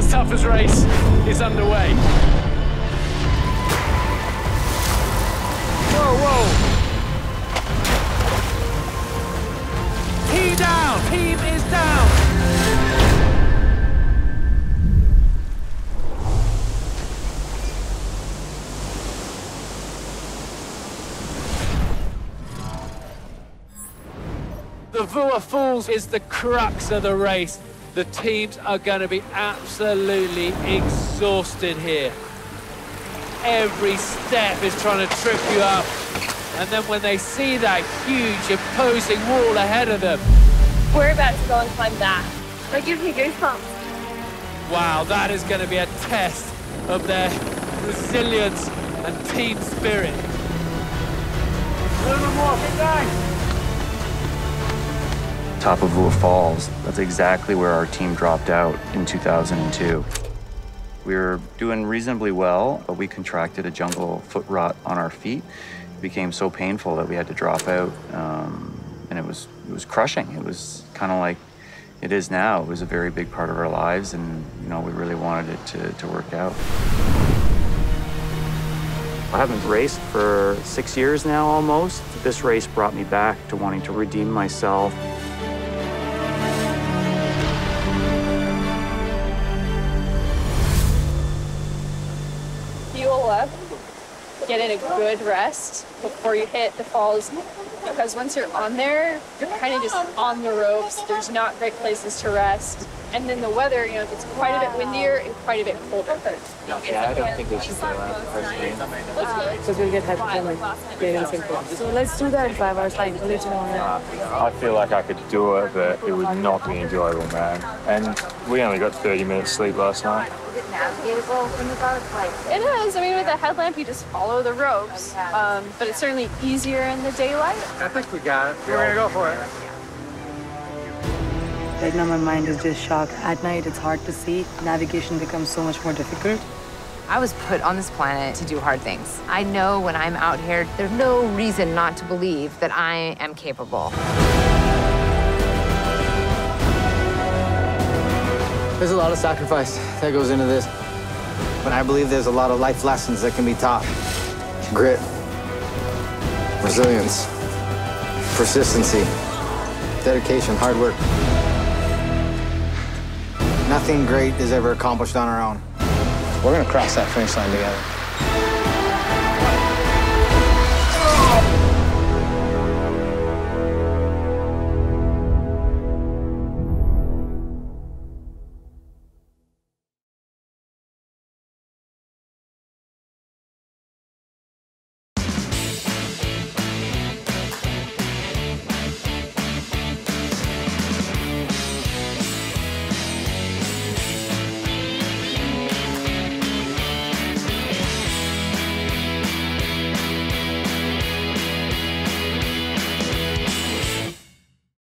world's toughest race is underway. Whoa, whoa. Team down, team is down. The Vuwa Falls is the crux of the race. The teams are going to be absolutely exhausted here. Every step is trying to trip you up. And then when they see that huge, imposing wall ahead of them, We're about to go and climb that. That gives me goosebumps. wow, that is going to be a test of their resilience and team spirit. A little bit more, big guy. Top of Vuwa Falls. That's exactly where our team dropped out in 2002. We were doing reasonably well, but we contracted a jungle foot rot on our feet. It became so painful that we had to drop out, um, and it was it was crushing. It was kind of like it is now. It was a very big part of our lives, and you know we really wanted it to, to work out. I haven't raced for six years now almost. This race brought me back to wanting to redeem myself. Get in a good rest before you hit the falls. Because once you're on there, you're kind of just on the ropes. There's not great places to rest. And then the weather, you know, it's quite a bit windier and quite a bit colder. Yeah, I don't think they should do that personally. because we'll get hypothermic, plain and simple. So let's do that in five hours time. I'll let you know on. I feel like I could do it, but it would not be enjoyable, man. And we only got 30 minutes sleep last night. It is. I mean, with a headlamp, you just follow the ropes. Um, but it's certainly easier in the daylight. I think we got it. We're going to go for it. Right now my mind is just shocked. At night it's hard to see. Navigation becomes so much more difficult. I was put on this planet to do hard things. I know when I'm out here, there's no reason not to believe that I am capable. There's a lot of sacrifice that goes into this. But I believe there's a lot of life lessons that can be taught. Grit, resilience, persistency, dedication, hard work. Nothing great is ever accomplished on our own. We're gonna cross that finish line together.